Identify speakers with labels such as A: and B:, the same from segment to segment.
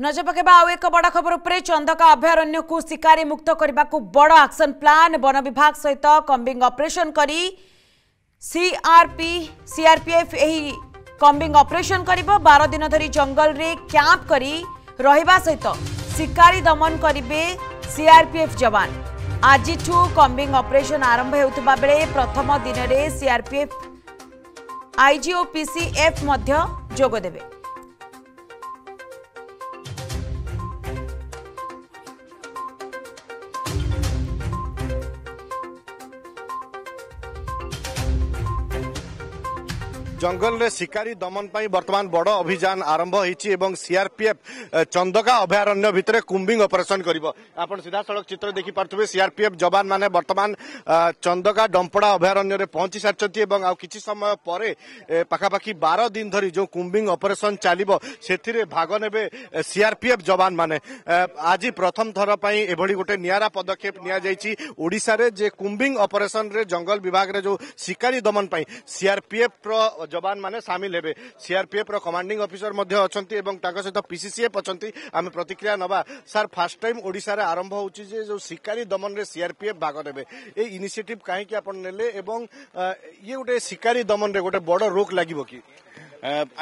A: नजर पकेबा आउ एक बड़ खबर उपरे चंदका अभयारण्य को शिकारी मुक्त करने को बड़ आक्शन प्लां वन विभाग सहित कम्बिंग अपरेसन करी सीआरपी सीआरपीएफ एही कम्बिंग अपरेसन कर बार दिन धरी जंगल रे कैंप करी रहिबा सहित शिकारी दमन करिबे सीआरपीएफ जवान आजिठु कम्बिंग अपरेसन आरंभ हेउतबा बेले प्रथम दिन रे सीआरपीएफ आईजीओ
B: पीसीएफ मध्य জঙ্গলের শিকারী দমন পাই বর্তমান বড় অভিযান আরম্ভ হয়েছে এবং সিআরপিএফ চন্দকা অভয়ারণ্য ভিতরে কুম্বিং অপরেশন করব আপনার সিধাসলখ চিত্র দেখিপারে সিআরপিএফ যবান মানে বর্তমান চন্দকা ডম্পড়া অভয়ারণ্যরে পৌঁছি সারি এবং আউ কিছু সময় পরে পাখাপাখি বার দিন ধর যে কুম্বিং অপরেশন চালব সেথিরে ভাগ নেবে সিআরপিএফ যবান মানে আজ প্রথম থর পাই এভাবে গোটে নিয়ারা পদক্ষেপ নিয়া যাই ওড়শার যে কুম্বিং অপরেশন জঙ্গল বিভাগের যে শিকারী দমন পাই সিআরপিএফ ଯବାନ ମାନେ ସାମିଲ ହେବେ ସିଆର୍ପିଏଫ୍ର କମାଣ୍ଡିଂ ଅଫିସର ମଧ୍ୟ ଅଛନ୍ତି ଏବଂ ତାଙ୍କ ସହିତ ପିସିସିଏଫ୍ ଅଛନ୍ତି ଆମେ ପ୍ରତିକ୍ରିୟା ନେବା ସାର୍ ଫାର୍ଷ୍ଟ ଟାଇମ୍ ଓଡ଼ିଶାରେ ଆରମ୍ଭ ହେଉଛି ଯେ ଯେଉଁ ଶିକାରୀ ଦମନରେ ସିଆର୍ପିଏଫ୍ ଭାଗ ନେବେ ଏ ଇନିସିଏଟିଭ୍ କାହିଁକି ଆପଣ ନେଲେ ଏବଂ ଇଏ ଗୋଟେ ଶିକାରୀ ଦମନରେ ଗୋଟେ ବଡ଼ ରୋକ ଲାଗିବ କି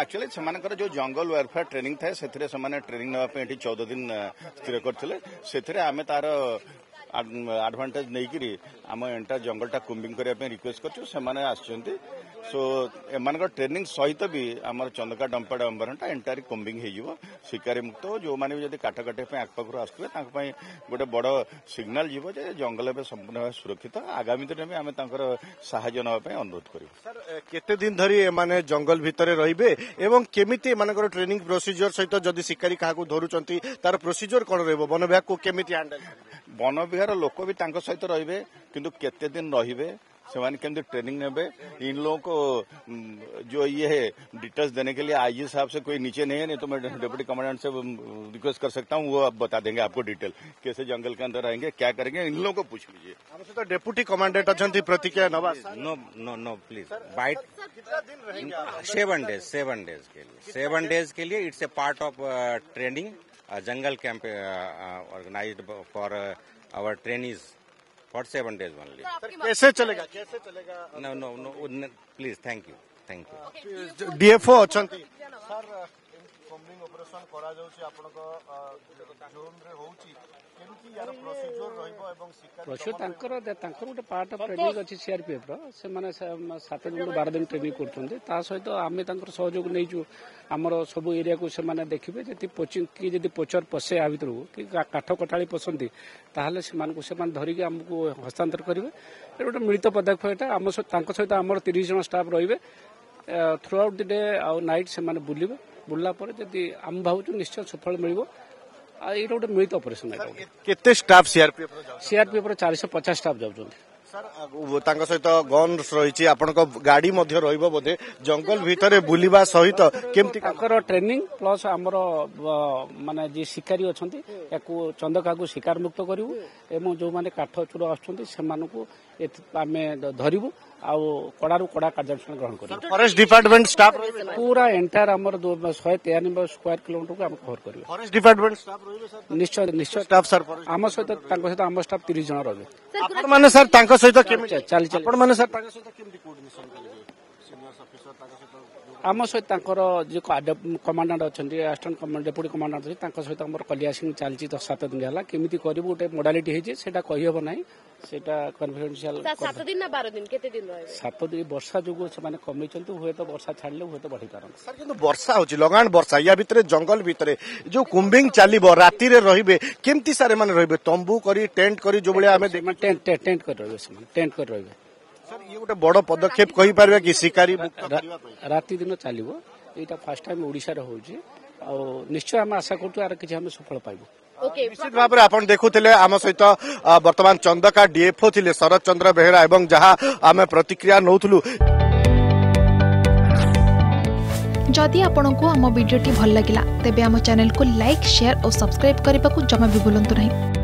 C: ଆକ୍ଚୁଆଲି ସେମାନଙ୍କର ଯେଉଁ ଜଙ୍ଗଲ ୱେଲଫେୟାର ଟ୍ରେନିଂ ଥାଏ ସେଥିରେ ସେମାନେ ଟ୍ରେନିଂ ନେବା ପାଇଁ ଏଠି ଚଉଦ ଦିନ ସ୍ଥିର କରିଥିଲେ ସେଥିରେ ଆମେ ତାର ଆଡଭାଣ୍ଟେଜ୍ ନେଇକରି ଆମ ଏଣ୍ଟା ଜଙ୍ଗଲଟା କୁମ୍ବିଂ କରିବା ପାଇଁ ରିକ୍ୱେଷ୍ଟ କରିଛୁ ସେମାନେ ଆସିଛନ୍ତି সো এমানকর ট্রেনিং সহিত বি আমার চন্দকা ডম্পা ডম্বরটা এন্টায়ার কম্বিং হয়েযিব শিকারী মুক্ত যে যদি কাঠ কাটিয়া আখপাখর আসবে তাঁর গোটে বড় সিগনাল যাব যে জঙ্গল এবে সম্পূর্ণ ভাবে সুরক্ষিত আগামী দিনে আমি তাঁর সাহায্য নেওয়া অনুরোধ করব
B: স্যার কেতে দিন ধরে এমানে জঙ্গল ভিতরে রহবে এবং কেমিতি এমানকর ট্রেনিং প্রোসিজর সহিত যদি শিকারী কাহাকু ধরুচন্তি তার প্রোসিজর কোন রহব বন বিভাগকে কেমিতি হ্যান্ডেল বন
C: বিভাগের লোক বি তাঁর সহিত রহবে কিন্তু কেতে দিন রহবে सेवानी के अंदर ट्रेनिंग में इन लोगों को जो ये है डिटेल्स देने के लिए आईजी साहब से कोई नीचे नहीं है नहीं तो मैं डिप्टी कमांडेंट से रिक्वेस्ट कर सकता हूँ वो आप बता देंगे आपको डिटेल कैसे जंगल के अंदर आएंगे क्या करेंगे इन लोगों को पूछ लीजिए
B: तो डेप्यूटी कमांडेंट अच्छा प्रतिक्रिया Nawaz
D: no no no please bite seven days seven days के लिए सेवन डेज के लिए it's a part of training jungle camp organise for our trainees for seven days only
B: कैसे चलेगा कैसे चलेगा
D: no no no please thank you thank you
B: DFO अच्छा तो କମ୍ବିଂ ଅପରେସନ୍ କରାଯାଉଛି ଆପଣଙ୍କ ଜୋନ୍ରେ ହେଉଛି କେମିତି ୟାର ପ୍ରୋସିଜିଓର ରହିବ ଏବଂ
E: ପ୍ରୋସିଜିଓର ତାଙ୍କର ତାଙ୍କର ଗୋଟେ ପାର୍ଟ ଅଫ୍ ଟ୍ରେନିଂ ଅଛି ସିଆର୍ପିଏଫ୍ର ସେମାନେ ସାତ ଦିନରୁ ବାର ଦିନ ଟ୍ରେନିଂ କରୁଛନ୍ତି ତା ସହିତ ଆମେ ତାଙ୍କର ସହଯୋଗ ନେଇଛୁ ଆମର ସବୁ ଏରିଆକୁ ସେମାନେ ଦେଖିବେ ଯଦି ପୋଚିଂ କି ଯଦି ପୋଚର ପଶେ ଆ ଭିତରକୁ କି କାଠ କଟାଳି ପଶନ୍ତି ତାହେଲେ ସେମାନଙ୍କୁ ସେମାନେ ଧରିକି ଆମକୁ ହସ୍ତାନ୍ତର କରିବେ ଏଇଟା ଗୋଟେ ମିଳିତ ପଦକ୍ଷେପ ଏଇଟା ଆମ ତାଙ୍କ ସହିତ ଆମର ତିରିଶ ଜଣ ଷ୍ଟାଫ୍ ରହିବେ ଥ୍ରୁ ଆଉଟ୍ ଦି ଡେ ଆଉ ନାଇଟ୍ ସେମାନେ ବୁଲିବେ ବୁଲିଲା ପରେ ଯଦି ଆମେ ଭାବୁଛୁ ନିଶ୍ଚୟ ସୁଫଳ ମିଳିବ ଆଉ ଏଇଟା ଗୋଟେ ମିଳିତ ଅପରେସନ
B: କେତେ ଷ୍ଟାଫ ସିଆରପିଏଫ
E: ସିଆରପିଏଫ ଚାରିଶହ ପଚାଶ ଷ୍ଟାଫ ଯାଉଛନ୍ତି
B: ତାଙ୍କ ସହିତ ଗନ୍ସ ରହିଛି ଆପଣଙ୍କ ଗାଡି ମଧ୍ୟ ରହିବ ବୋଧେ ଜଙ୍ଗଲ ଭିତରେ ବୁଲିବା ସହିତ କେମିତି
E: ତାଙ୍କର ଟ୍ରେନିଂ ପ୍ଲସ୍ ଆମର ମାନେ ଯିଏ ଶିକାରୀ ଅଛନ୍ତି ୟାକୁ ଚନ୍ଦକାକୁ ଶିକାର ମୁକ୍ତ କରିବୁ ଏବଂ ଯେଉଁମାନେ କାଠ ଚୁଡ଼ ଆସୁଛନ୍ତି ସେମାନଙ୍କୁ ଆମେ ଧରିବୁ ଆଉ କଡ଼ାରୁ କଡ଼ା କାର୍ଯ୍ୟାନୁଷ୍ଠାନ ଗ୍ରହଣ କରିବୁ
B: ଫରେଷ୍ଟ ଡିପାର୍ଟମେଣ୍ଟ ଷ୍ଟାଫ୍
E: ପୁରା ଏଣ୍ଟାୟାର ଆମର ଶହେ ତେୟାନବେ ସ୍କୋୟାର କିଲୋମିଟରକୁ ଆମେ କଭର କରିବୁ
B: ଫରେଷ୍ଟ ଡିପାର୍ଟମେଣ୍ଟ
E: ନିଶ୍ଚୟ ନିଶ୍ଚୟ
B: ଷ୍ଟାଫ୍ ସାର୍
E: ଆମ ସହିତ ତାଙ୍କ ସହିତ ଆମ ଷ୍ଟାଫ୍ ତିରିଶ ଜଣ ରହିବେ
B: ଆପଣମାନେ ସାର୍ ତାଙ୍କ ସହିତ କେମିତି
E: ଚାଲିଛି
B: ଆପଣମାନେ ସାର୍ ତାଙ୍କ ସହିତ କେମିତି କୋର୍ଡିନେସନ
E: ଆମ ସହିତ ତାଙ୍କର ଯିଏ କମାଣ୍ଡାଣ୍ଟ ଅଛନ୍ତି ଆସିଷ୍ଟାଣ୍ଟ କମାଣ୍ଡ ଡେପୁଟି କମାଣ୍ଡାଣ୍ଟ ଅଛନ୍ତି ତାଙ୍କ ସହିତ ଆମର କଲିଆସିଂ ଚାଲିଛି ଦଶ ସାତ ଦିନ ହେଲା କେମିତି କରିବୁ ଗୋଟେ ମୋଡାଲିଟି ହେଇଛି ସେଇଟା କହିହେବ ନାହିଁ ସେଇଟା କନଫିଡେନ୍ସିଆଲ
F: ସାତ ଦିନ
E: ସାତ ଦିନ ବର୍ଷା ଯୋଗୁଁ ସେମାନେ କମିଛନ୍ତି ହୁଏତ ବର୍ଷା ଛାଡ଼ିଲେ ହୁଏତ ବଢି ପାରନ୍ତି
B: ସାର୍ କିନ୍ତୁ ବର୍ଷା ହେଉଛି ଲଗାଣ ବର୍ଷା ୟା ଭିତରେ ଜଙ୍ଗଲ ଭିତରେ ଯୋଉ କୁମ୍ବିଂ ଚାଲିବ ରାତିରେ ରହିବେ କେମିତି ସାର ଏମାନେ ରହିବେ ତମ୍ବୁ କରି ଟେଣ୍ଟ କରି ଯୋଉ ଭଳିଆ ଆମେ
E: ଟେଣ୍ଟ କରି ରହିବେ ସେମାନେ ଟେଣ୍ଟ କରି ରହିବେ सर बड़ पदक्षेप कही पारे कि शिकारी रात दिन चलो ये फास्ट टाइम ओडिशा हो
F: निश्चय
B: आशा कर सफल पाइब देखुले आम सहित बर्तमान चंदका डीएफओ थे शरत चंद्र बेहरा और जहां आम प्रतिक्रिया नौल
G: जदि आपण आम भिड्टे भल लगा तेब चेल को लाइक सेयार और सब्सक्राइब करने को जमा भी बुलां नहीं